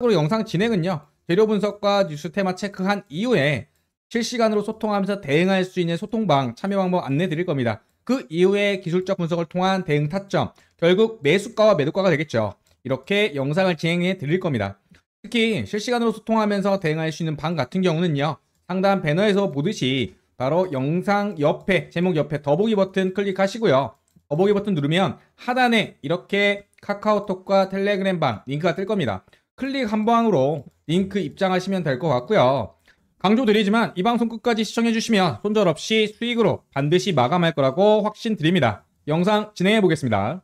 참고로 영상 진행은요. 재료 분석과 뉴스 테마 체크한 이후에 실시간으로 소통하면서 대응할 수 있는 소통방 참여 방법 안내 드릴 겁니다. 그 이후에 기술적 분석을 통한 대응 타점, 결국 매수가와 매도가가 되겠죠. 이렇게 영상을 진행해 드릴 겁니다. 특히 실시간으로 소통하면서 대응할 수 있는 방 같은 경우는요. 상단 배너에서 보듯이 바로 영상 옆에 제목 옆에 더보기 버튼 클릭하시고요. 더보기 버튼 누르면 하단에 이렇게 카카오톡과 텔레그램 방 링크가 뜰 겁니다. 클릭 한 방으로 링크 입장하시면 될 것 같고요. 강조드리지만 이 방송 끝까지 시청해주시면 손절 없이 수익으로 반드시 마감할 거라고 확신드립니다. 영상 진행해 보겠습니다.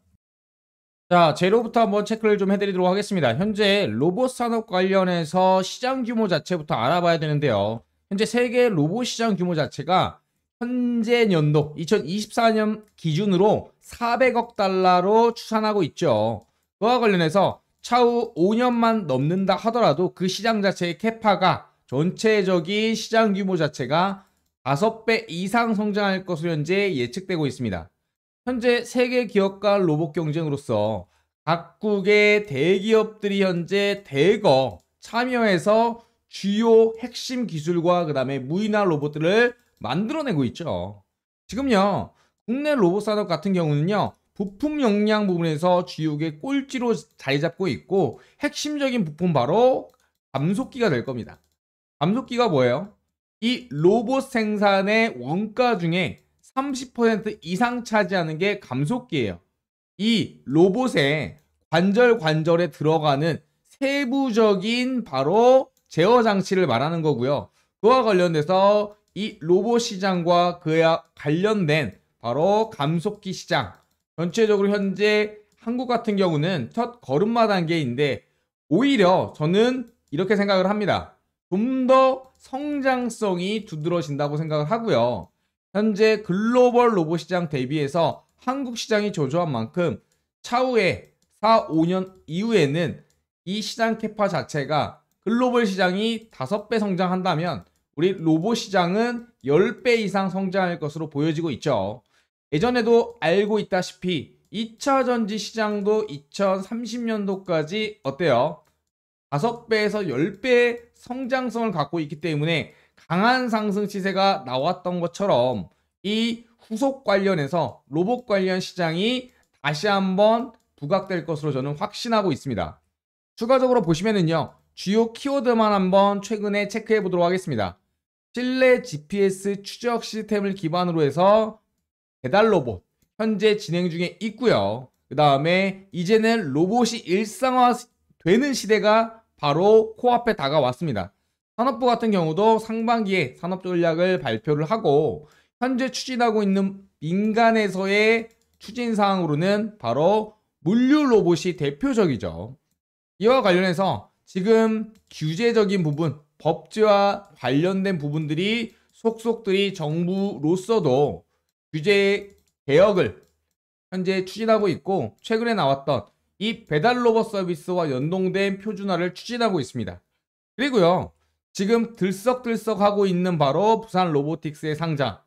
자, 재료부터 한번 체크를 좀 해드리도록 하겠습니다. 현재 로봇 산업 관련해서 시장 규모 자체부터 알아봐야 되는데요. 현재 세계 로봇 시장 규모 자체가 현재 연도 2024년 기준으로 400억 달러로 추산하고 있죠. 그와 관련해서 차후 5년만 넘는다 하더라도 그 시장 자체의 캐파가 전체적인 시장 규모 자체가 5배 이상 성장할 것으로 현재 예측되고 있습니다. 현재 세계 기업 간 로봇 경쟁으로서 각국의 대기업들이 현재 대거 참여해서 주요 핵심 기술과 그 다음에 무인화 로봇들을 만들어내고 있죠. 지금요, 국내 로봇 산업 같은 경우는요, 부품 역량 부분에서 주요의 꼴찌로 자리 잡고 있고, 핵심적인 부품 바로 감속기가 될 겁니다. 감속기가 뭐예요? 이 로봇 생산의 원가 중에 30% 이상 차지하는 게 감속기예요. 이 로봇의 관절 관절에 들어가는 세부적인 바로 제어 장치를 말하는 거고요. 그와 관련돼서 이 로봇 시장과 그와 관련된 바로 감속기 시장 전체적으로 현재 한국 같은 경우는 첫 걸음마 단계인데 오히려 저는 이렇게 생각을 합니다. 좀 더 성장성이 두드러진다고 생각을 하고요. 현재 글로벌 로봇 시장 대비해서 한국 시장이 조조한 만큼 차후에 4, 5년 이후에는 이 시장 캐파 자체가 글로벌 시장이 5배 성장한다면 우리 로봇 시장은 10배 이상 성장할 것으로 보여지고 있죠. 예전에도 알고 있다시피 2차 전지 시장도 2030년도까지 어때요? 5배에서 10배 성장성을 갖고 있기 때문에 강한 상승 시세가 나왔던 것처럼 이 후속 관련해서 로봇 관련 시장이 다시 한번 부각될 것으로 저는 확신하고 있습니다. 추가적으로 보시면은요. 주요 키워드만 한번 최근에 체크해 보도록 하겠습니다. 실내 GPS 추적 시스템을 기반으로 해서 배달 로봇 현재 진행 중에 있고요. 그 다음에 이제는 로봇이 일상화 되는 시대가 바로 코앞에 다가왔습니다. 산업부 같은 경우도 상반기에 산업 전략을 발표를 하고 현재 추진하고 있는 민간에서의 추진 사항으로는 바로 물류 로봇이 대표적이죠. 이와 관련해서 지금 규제적인 부분, 법제와 관련된 부분들이 속속들이 정부로서도 규제 개혁을 현재 추진하고 있고 최근에 나왔던 이 배달 로봇 서비스와 연동된 표준화를 추진하고 있습니다. 그리고요. 지금 들썩들썩 하고 있는 바로 부산 로보틱스의 상장.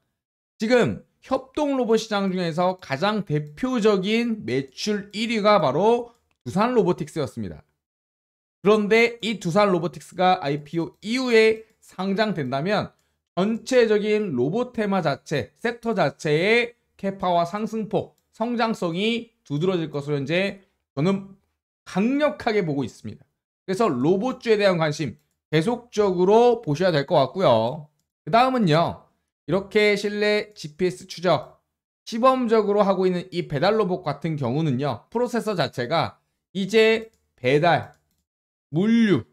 지금 협동 로봇 시장 중에서 가장 대표적인 매출 1위가 바로 두산 로보틱스였습니다. 그런데 이 두산 로보틱스가 IPO 이후에 상장된다면 전체적인 로봇 테마 자체, 섹터 자체의 캐파와 상승폭, 성장성이 두드러질 것으로 현재 저는 강력하게 보고 있습니다. 그래서 로봇주에 대한 관심 계속적으로 보셔야 될 것 같고요. 그 다음은요. 이렇게 실내 GPS 추적 시범적으로 하고 있는 이 배달 로봇 같은 경우는요. 프로세서 자체가 이제 배달, 물류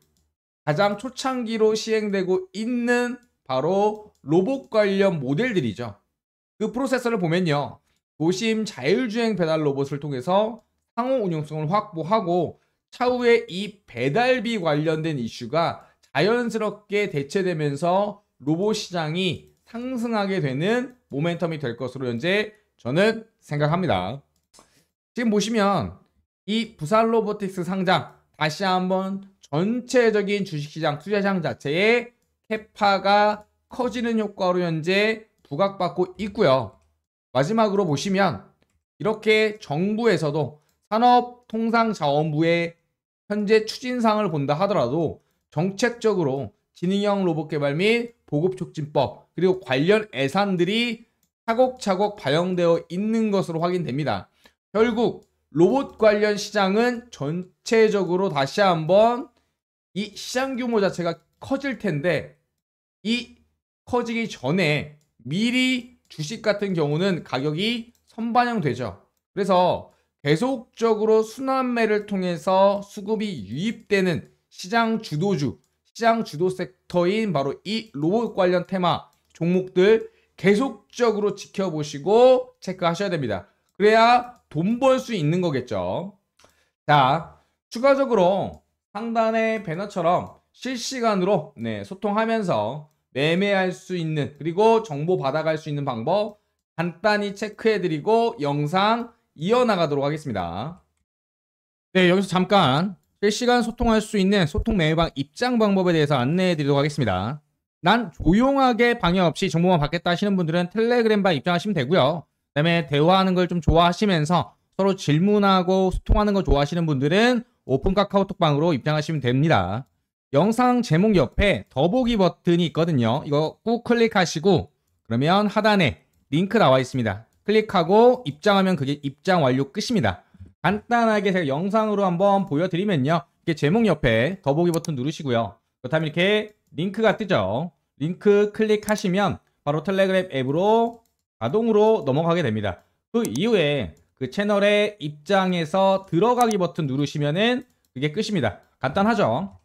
가장 초창기로 시행되고 있는 바로 로봇 관련 모델들이죠. 그 프로세서를 보면요. 도심 자율주행 배달 로봇을 통해서 상호 운용성을 확보하고 차후에 이 배달비 관련된 이슈가 자연스럽게 대체되면서 로봇 시장이 상승하게 되는 모멘텀이 될 것으로 현재 저는 생각합니다. 지금 보시면 이 부산 로보틱스 상장 다시 한번 전체적인 주식시장 투자시장 자체의 캐파가 커지는 효과로 현재 부각받고 있고요. 마지막으로 보시면 이렇게 정부에서도 산업통상자원부의 현재 추진상을 본다 하더라도 정책적으로 지능형 로봇 개발 및 보급 촉진법 그리고 관련 예산들이 차곡차곡 반영되어 있는 것으로 확인됩니다. 결국 로봇 관련 시장은 전체적으로 다시 한번 이 시장 규모 자체가 커질 텐데 이 커지기 전에 미리 주식 같은 경우는 가격이 선반영되죠. 그래서 계속적으로 순환매를 통해서 수급이 유입되는 시장 주도주, 시장 주도 섹터인 바로 이 로봇 관련 테마 종목들 계속적으로 지켜보시고 체크하셔야 됩니다. 그래야 돈 벌 수 있는 거겠죠. 자, 추가적으로 상단의 배너처럼 실시간으로 네, 소통하면서 매매할 수 있는 그리고 정보 받아갈 수 있는 방법 간단히 체크해드리고 영상 이어나가도록 하겠습니다. 네, 여기서 잠깐 실시간 소통할 수 있는 소통 매매방 입장 방법에 대해서 안내해드리도록 하겠습니다. 난 조용하게 방해 없이 정보만 받겠다 하시는 분들은 텔레그램방 입장하시면 되고요. 그 다음에 대화하는 걸 좀 좋아하시면서 서로 질문하고 소통하는 거 좋아하시는 분들은 오픈 카카오톡방으로 입장하시면 됩니다. 영상 제목 옆에 더보기 버튼이 있거든요. 이거 꾹 클릭하시고 그러면 하단에 링크 나와 있습니다. 클릭하고 입장하면 그게 입장 완료 끝입니다. 간단하게 제가 영상으로 한번 보여드리면요. 이게 제목 옆에 더보기 버튼 누르시고요. 그렇다면 이렇게 링크가 뜨죠. 링크 클릭하시면 바로 텔레그램 앱으로 자동으로 넘어가게 됩니다. 그 이후에 그 채널의 입장에서 들어가기 버튼 누르시면은 그게 끝입니다. 간단하죠?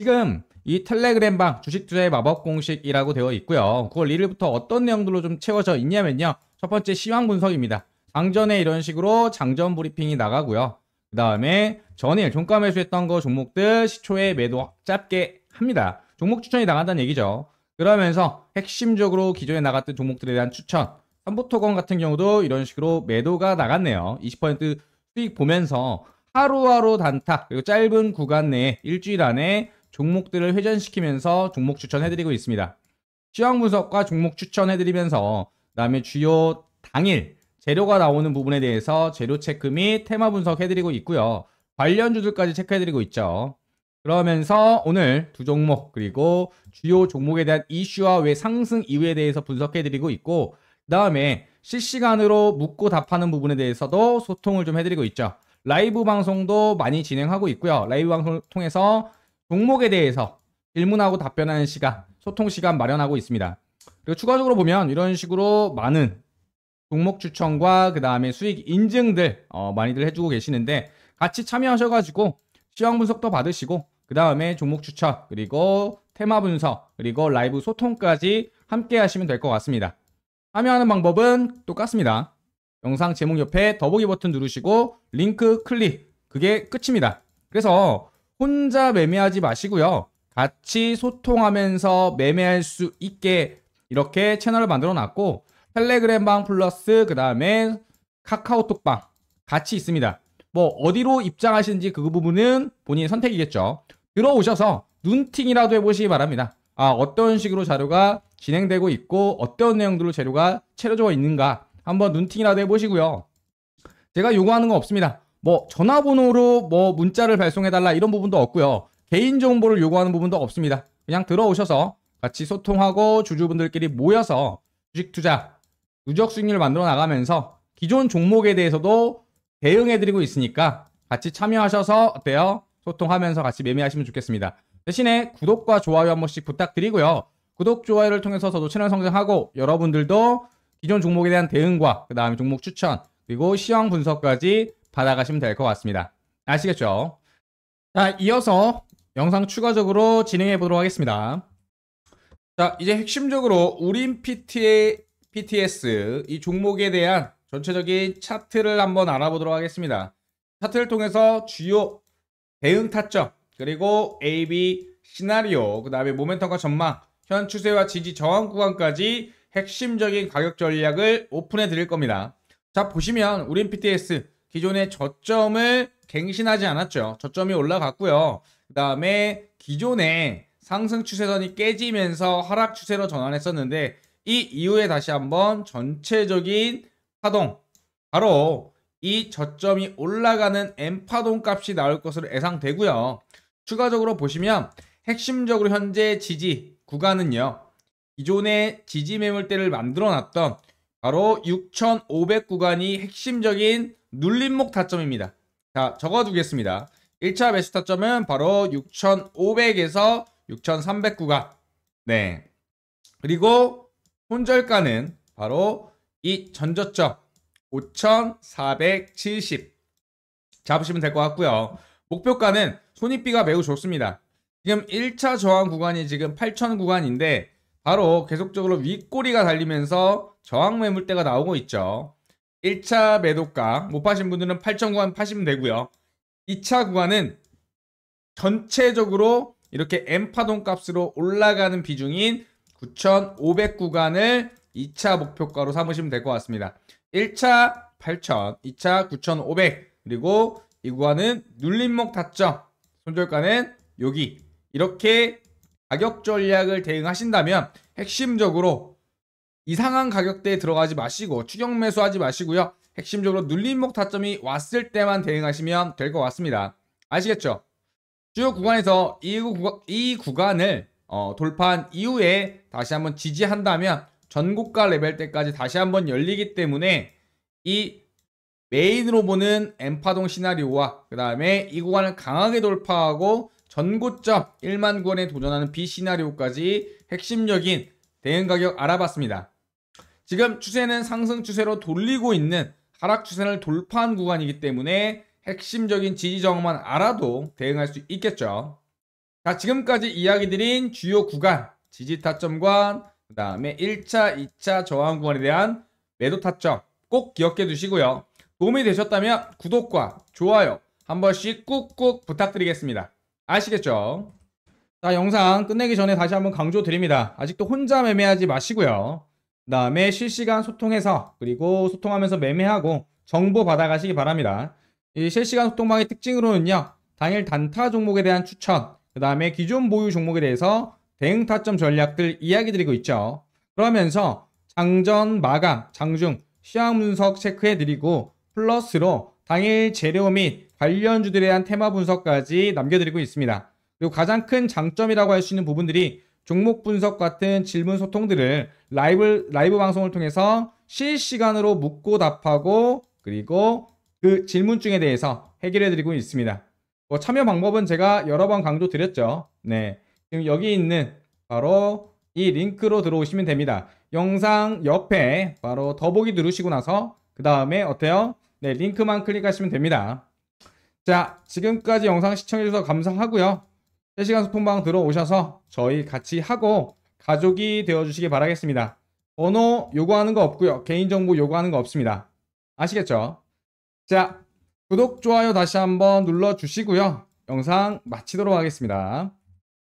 지금 이 텔레그램 방 주식 투자의 마법 공식이라고 되어 있고요. 9월 1일부터 어떤 내용들로 좀 채워져 있냐면요. 첫 번째 시황 분석입니다. 장전에 이런 식으로 장전 브리핑이 나가고요. 그 다음에 전일 종가 매수했던 거 종목들 시초에 매도 짧게 합니다. 종목 추천이 나간다는 얘기죠. 그러면서 핵심적으로 기존에 나갔던 종목들에 대한 추천. 삼부토건 같은 경우도 이런 식으로 매도가 나갔네요. 20% 수익 보면서 하루하루 단타 그리고 짧은 구간 내에 일주일 안에 종목들을 회전시키면서 종목 추천해드리고 있습니다. 시황 분석과 종목 추천해드리면서 그다음에 주요 당일 재료가 나오는 부분에 대해서 재료 체크 및 테마 분석해드리고 있고요. 관련주들까지 체크해드리고 있죠. 그러면서 오늘 두 종목 그리고 주요 종목에 대한 이슈와 왜 상승 이유에 대해서 분석해드리고 있고 그 다음에 실시간으로 묻고 답하는 부분에 대해서도 소통을 좀 해드리고 있죠. 라이브 방송도 많이 진행하고 있고요. 라이브 방송을 통해서 종목에 대해서 질문하고 답변하는 시간, 소통 시간 마련하고 있습니다. 그리고 추가적으로 보면 이런 식으로 많은 종목 추천과 그 다음에 수익 인증들 어, 많이들 해주고 계시는데 같이 참여하셔가지고 시황 분석도 받으시고 그 다음에 종목 추천 그리고 테마 분석 그리고 라이브 소통까지 함께 하시면 될 것 같습니다. 참여하는 방법은 똑같습니다. 영상 제목 옆에 더보기 버튼 누르시고 링크 클릭 그게 끝입니다. 그래서 혼자 매매하지 마시고요. 같이 소통하면서 매매할 수 있게 이렇게 채널을 만들어 놨고 텔레그램 방 플러스 그 다음에 카카오톡방 같이 있습니다. 뭐 어디로 입장하시는지 그 부분은 본인의 선택이겠죠. 들어오셔서 눈팅이라도 해보시기 바랍니다. 아 어떤 식으로 자료가 진행되고 있고 어떤 내용들로 재료가 채워져 있는가 한번 눈팅이라도 해보시고요. 제가 요구하는 거 없습니다. 뭐 전화번호로 뭐 문자를 발송해달라 이런 부분도 없고요. 개인정보를 요구하는 부분도 없습니다. 그냥 들어오셔서 같이 소통하고 주주분들끼리 모여서 주식 투자, 누적 수익률을 만들어 나가면서 기존 종목에 대해서도 대응해드리고 있으니까 같이 참여하셔서 어때요? 소통하면서 같이 매매하시면 좋겠습니다. 대신에 구독과 좋아요 한 번씩 부탁드리고요. 구독, 좋아요를 통해서 저도 채널 성장하고 여러분들도 기존 종목에 대한 대응과 그 다음에 종목 추천 그리고 시황 분석까지 받아가시면 될 것 같습니다. 아시겠죠? 자, 이어서 영상 추가적으로 진행해 보도록 하겠습니다. 자, 이제 핵심적으로 우린 PTA, PTS 이 종목에 대한 전체적인 차트를 한번 알아보도록 하겠습니다. 차트를 통해서 주요 대응 타점, 그리고 AB 시나리오, 그 다음에 모멘텀과 전망, 현 추세와 지지 저항 구간까지 핵심적인 가격 전략을 오픈해 드릴 겁니다. 자, 보시면 우린 PTS 기존의 저점을 갱신하지 않았죠. 저점이 올라갔고요. 그 다음에 기존의 상승 추세선이 깨지면서 하락 추세로 전환했었는데 이 이후에 다시 한번 전체적인 파동 바로 이 저점이 올라가는 엠파동 값이 나올 것으로 예상되고요. 추가적으로 보시면 핵심적으로 현재 지지 구간은요. 기존의 지지 매물대를 만들어 놨던 바로 6,500 구간이 핵심적인 눌림목 타점입니다. 자, 적어 두겠습니다. 1차 매수 타점은 바로 6,500에서 6,300 구간. 네. 그리고 손절가는 바로 이 전저점 5,470 잡으시면 될 것 같고요. 목표가는 손익비가 매우 좋습니다. 지금 1차 저항 구간이 지금 8,000 구간인데 바로 계속적으로 윗꼬리가 달리면서 저항 매물대가 나오고 있죠. 1차 매도가 못 파신 분들은 8,000 구간 파시면 되고요. 2차 구간은 전체적으로 이렇게 엠파동 값으로 올라가는 비중인 9,500 구간을 2차 목표가로 삼으시면 될 것 같습니다. 1차 8,000, 2차 9,500, 그리고 이 구간은 눌림목 타점, 손절가는 여기 이렇게 가격 전략을 대응하신다면 핵심적으로 이상한 가격대에 들어가지 마시고 추격 매수하지 마시고요. 핵심적으로 눌림목 타점이 왔을 때만 대응하시면 될 것 같습니다. 아시겠죠? 주요 구간에서 이, 구간, 이 구간을 어, 돌파한 이후에 다시 한번 지지한다면 전고가 레벨 때까지 다시 한번 열리기 때문에 이 메인으로 보는 엠파동 시나리오와 그 다음에 이 구간을 강하게 돌파하고 전고점 1만 구원에 도전하는 B 시나리오까지 핵심적인 대응 가격 알아봤습니다. 지금 추세는 상승 추세로 돌리고 있는 하락 추세를 돌파한 구간이기 때문에 핵심적인 지지 정만 알아도 대응할 수 있겠죠. 자, 지금까지 이야기 드린 주요 구간, 지지 타점과 그 다음에 1차, 2차 저항 구간에 대한 매도 타점 꼭 기억해 두시고요. 도움이 되셨다면 구독과 좋아요 한 번씩 꾹꾹 부탁드리겠습니다. 아시겠죠? 자, 영상 끝내기 전에 다시 한번 강조 드립니다. 아직도 혼자 매매하지 마시고요. 그 다음에 실시간 소통해서 그리고 소통하면서 매매하고 정보 받아가시기 바랍니다. 이 실시간 소통방의 특징으로는요. 당일 단타 종목에 대한 추천, 그 다음에 기존 보유 종목에 대해서 대응 타점 전략들 이야기 드리고 있죠. 그러면서 장전, 마감, 장중, 시황 분석 체크해 드리고 플러스로 당일 재료 및 관련주들에 대한 테마 분석까지 남겨드리고 있습니다. 그리고 가장 큰 장점이라고 할 수 있는 부분들이 종목 분석 같은 질문 소통들을 라이브, 라이브 방송을 통해서 실시간으로 묻고 답하고 그리고 그 질문중에 대해서 해결해 드리고 있습니다. 뭐 참여 방법은 제가 여러 번 강조 드렸죠. 네. 지금 여기 있는 바로 이 링크로 들어오시면 됩니다. 영상 옆에 바로 더보기 누르시고 나서 그 다음에 어때요? 네, 링크만 클릭하시면 됩니다. 자, 지금까지 영상 시청해주셔서 감사하고요. 실시간 소통방 들어오셔서 저희 같이 하고 가족이 되어주시기 바라겠습니다. 번호 요구하는 거 없고요. 개인정보 요구하는 거 없습니다. 아시겠죠? 자, 구독, 좋아요 다시 한번 눌러주시고요. 영상 마치도록 하겠습니다.